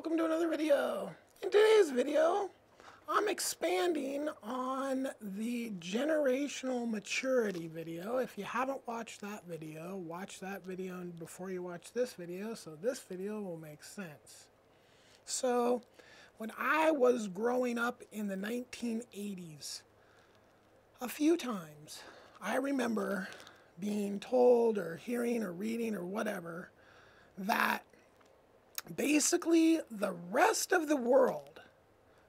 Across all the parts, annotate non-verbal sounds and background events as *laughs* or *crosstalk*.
welcome to another video. In today's video, I'm expanding on the generational maturity video. If you haven't watched that video, watch that video before you watch this video, so this video will make sense. So, when I was growing up in the 1980s, a few times I remember being told or hearing or reading or whatever that basically the rest of the world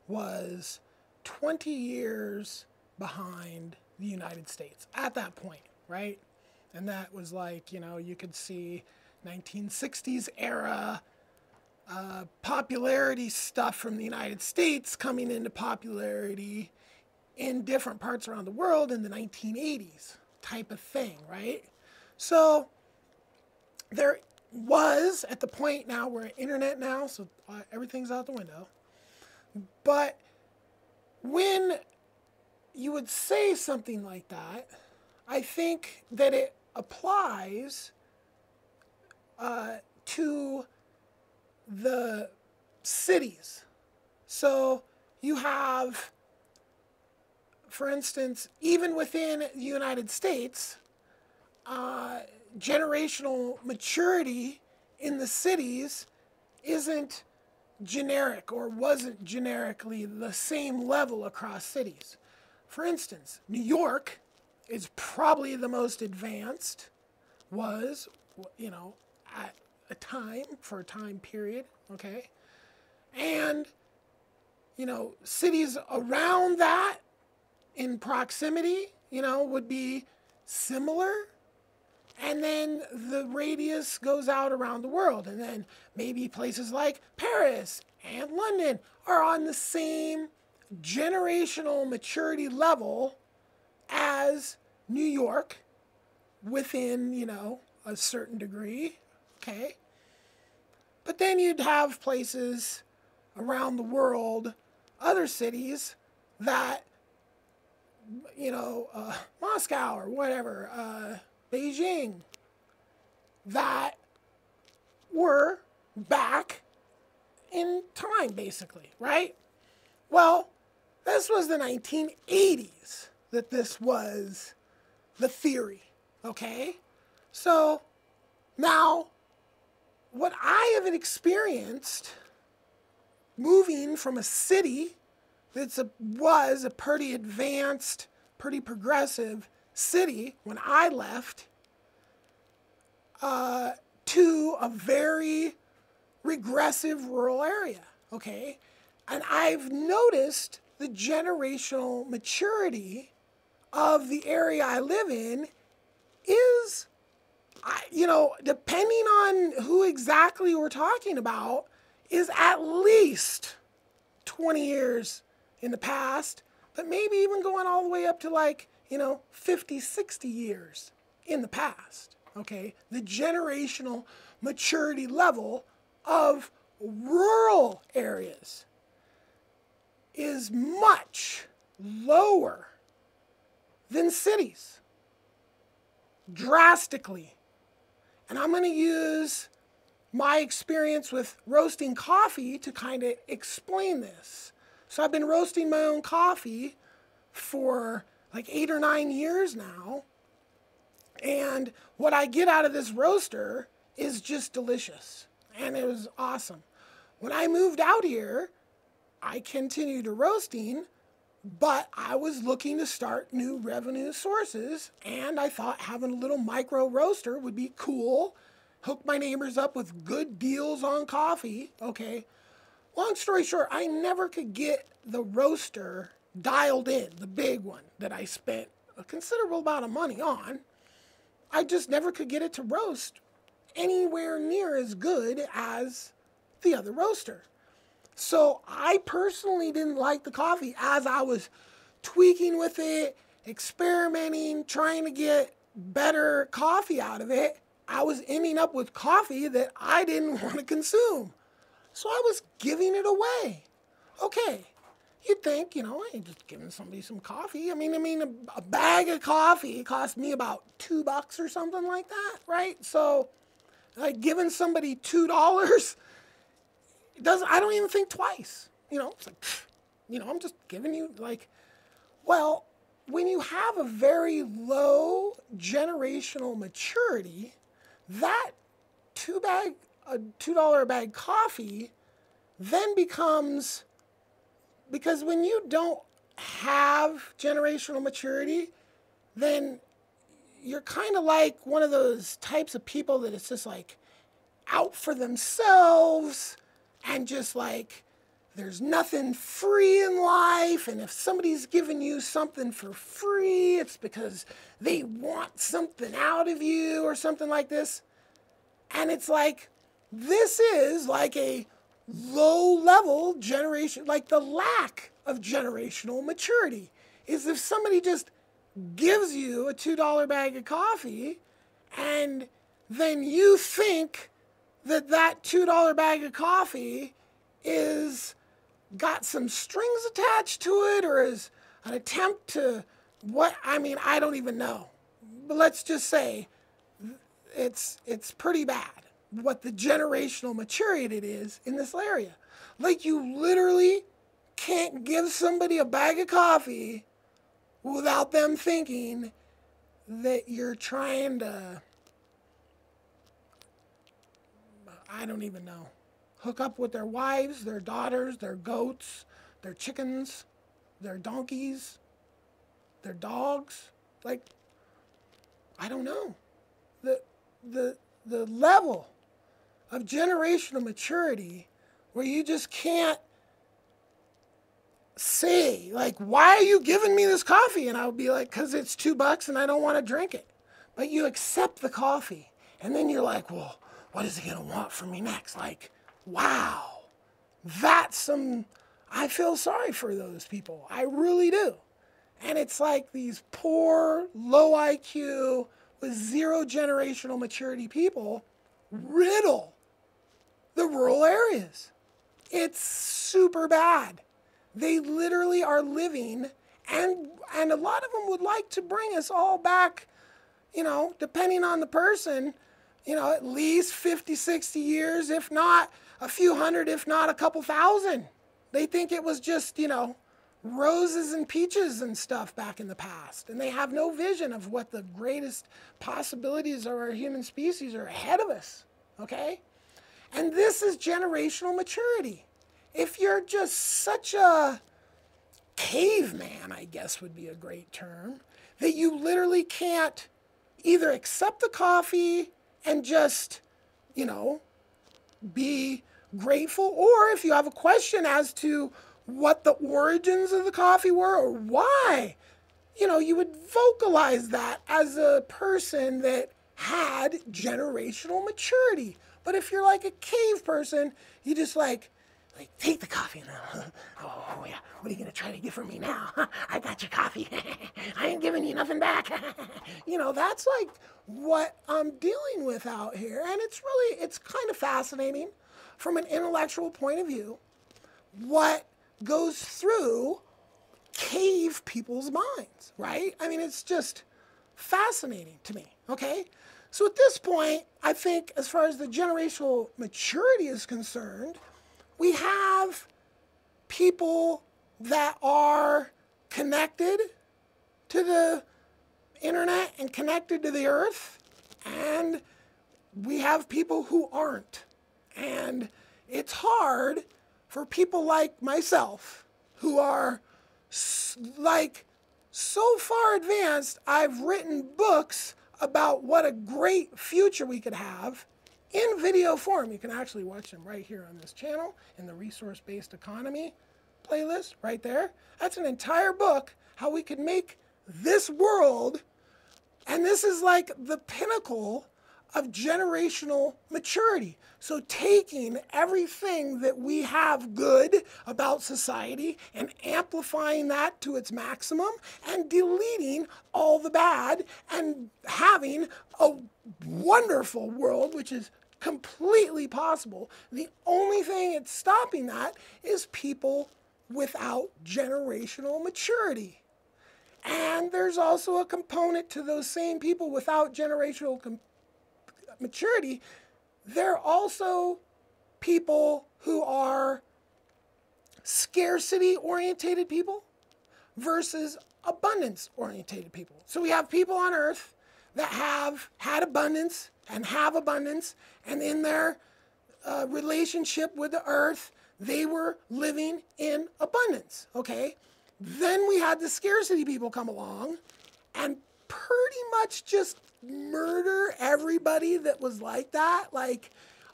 was 20 years behind the United States at that point, right? And that was like, you know, you could see 1960s era uh, popularity stuff from the United States coming into popularity in different parts around the world in the 1980s type of thing, right? So there was at the point now we're internet now, so uh, everything's out the window. But when you would say something like that, I think that it applies uh, to the cities. So you have, for instance, even within the United States, uh, generational maturity in the cities isn't generic or wasn't generically the same level across cities. For instance, New York is probably the most advanced, was, you know, at a time, for a time period, okay? And, you know, cities around that in proximity, you know, would be similar and then the radius goes out around the world. And then maybe places like Paris and London are on the same generational maturity level as New York within, you know, a certain degree. Okay. But then you'd have places around the world, other cities that, you know, uh, Moscow or whatever, uh, Beijing that were back in time, basically, right? Well, this was the 1980s that this was the theory, okay? So now, what I have experienced moving from a city that was a pretty advanced, pretty progressive city when I left uh, to a very regressive rural area. Okay. And I've noticed the generational maturity of the area I live in is, you know, depending on who exactly we're talking about, is at least 20 years in the past, but maybe even going all the way up to like you know, 50, 60 years in the past. Okay, the generational maturity level of rural areas is much lower than cities, drastically. And I'm going to use my experience with roasting coffee to kind of explain this. So I've been roasting my own coffee for like eight or nine years now. And what I get out of this roaster is just delicious. And it was awesome. When I moved out here, I continued to roasting, but I was looking to start new revenue sources. And I thought having a little micro roaster would be cool. Hook my neighbors up with good deals on coffee. Okay. Long story short, I never could get the roaster dialed in, the big one that I spent a considerable amount of money on. I just never could get it to roast anywhere near as good as the other roaster. So I personally didn't like the coffee as I was tweaking with it, experimenting, trying to get better coffee out of it. I was ending up with coffee that I didn't *laughs* want to consume. So I was giving it away. Okay, You'd think, you know, I ain't just giving somebody some coffee. I mean, I mean, a, a bag of coffee cost me about two bucks or something like that, right? So, like giving somebody two dollars doesn't I don't even think twice. You know, it's like, you know, I'm just giving you like, well, when you have a very low generational maturity, that two bag a two dollar bag coffee then becomes because when you don't have generational maturity, then you're kind of like one of those types of people that it's just like out for themselves and just like there's nothing free in life and if somebody's giving you something for free it's because they want something out of you or something like this. And it's like this is like a low level generation like the lack of generational maturity is if somebody just gives you a $2 bag of coffee and then you think that that $2 bag of coffee is got some strings attached to it or is an attempt to what I mean I don't even know. But let's just say it's it's pretty bad what the generational maturity it is in this area. Like you literally can't give somebody a bag of coffee without them thinking that you're trying to I don't even know. Hook up with their wives, their daughters, their goats, their chickens, their donkeys, their dogs. Like, I don't know. The, the, the level of generational maturity where you just can't say, like, why are you giving me this coffee? And I'll be like, because it's two bucks and I don't want to drink it. But you accept the coffee. And then you're like, well, what is he going to want from me next? Like, wow, that's some, I feel sorry for those people. I really do. And it's like these poor, low IQ, with zero generational maturity people riddle the rural areas. It's super bad. They literally are living, and, and a lot of them would like to bring us all back, you know, depending on the person, you know, at least 50, 60 years, if not a few hundred, if not a couple thousand. They think it was just, you know, roses and peaches and stuff back in the past. And they have no vision of what the greatest possibilities of our human species are ahead of us. Okay? And this is generational maturity. If you're just such a caveman, I guess would be a great term, that you literally can't either accept the coffee and just, you know, be grateful, or if you have a question as to what the origins of the coffee were or why, you know, you would vocalize that as a person that had generational maturity. But if you're like a cave person, you just like, like take the coffee now. *laughs* oh yeah, what are you gonna try to get from me now? *laughs* I got your coffee. *laughs* I ain't giving you nothing back. you know, that's like what I'm dealing with out here, and it's really it's kind of fascinating from an intellectual point of view what goes through cave people's minds, right? I mean, it's just fascinating to me, okay? So at this point, I think as far as the generational maturity is concerned, we have people that are connected to the internet and connected to the earth, and we have people who aren't. And it's hard for people like myself who are like so far advanced, I've written books about what a great future we could have in video form. You can actually watch them right here on this channel in the resource-based economy playlist right there. That's an entire book, how we could make this world, and this is like the pinnacle of generational maturity. So, taking everything that we have good about society and amplifying that to its maximum and deleting all the bad and having a wonderful world, which is completely possible. The only thing that's stopping that is people without generational maturity. And there's also a component to those same people without generational maturity. They're also people who are scarcity orientated people versus abundance orientated people. So we have people on earth that have had abundance and have abundance, and in their uh, relationship with the earth, they were living in abundance. Okay? Then we had the scarcity people come along and pretty much just murder everybody that was like that. Like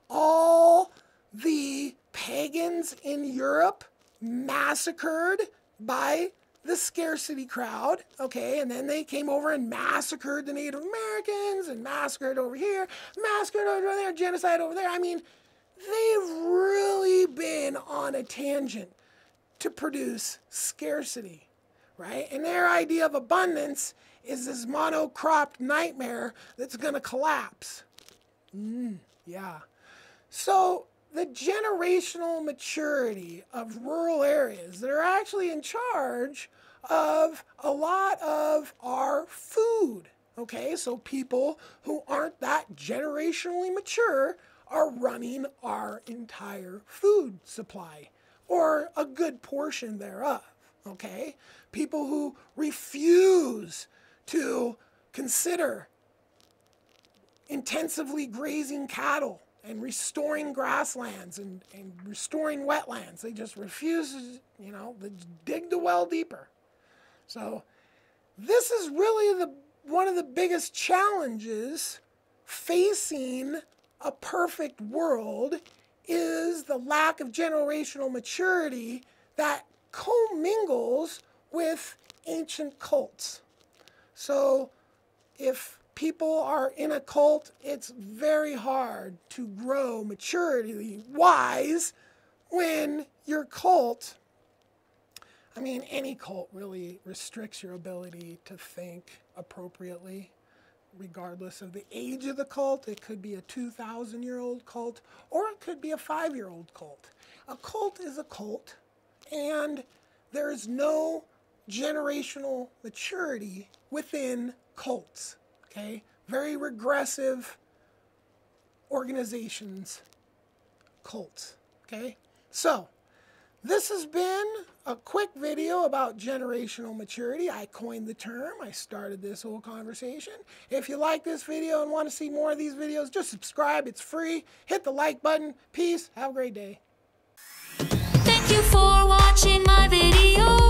all the pagans in Europe massacred by the scarcity crowd, okay, and then they came over and massacred the Native Americans and massacred over here, massacred over there, genocide over there. I mean, they've really been on a tangent to produce scarcity, right? And their idea of abundance is this monocropped nightmare that's going to collapse. Mm, yeah. So the generational maturity of rural areas that are actually in charge of a lot of our food. Okay, so people who aren't that generationally mature are running our entire food supply or a good portion thereof. Okay, people who refuse to consider intensively grazing cattle and restoring grasslands and, and restoring wetlands. They just refuse, you know, to dig the well deeper. So this is really the one of the biggest challenges facing a perfect world is the lack of generational maturity that commingles with ancient cults. So if people are in a cult, it's very hard to grow maturity wise when your cult I mean, any cult really restricts your ability to think appropriately, regardless of the age of the cult. It could be a 2,000 year old cult, or it could be a five year old cult. A cult is a cult, and there is no generational maturity within cults. Okay? Very regressive organizations, cults. Okay? So, this has been a quick video about generational maturity. I coined the term. I started this whole conversation. If you like this video and want to see more of these videos, just subscribe. It's free. Hit the like button. Peace. Have a great day. Thank you for watching my video.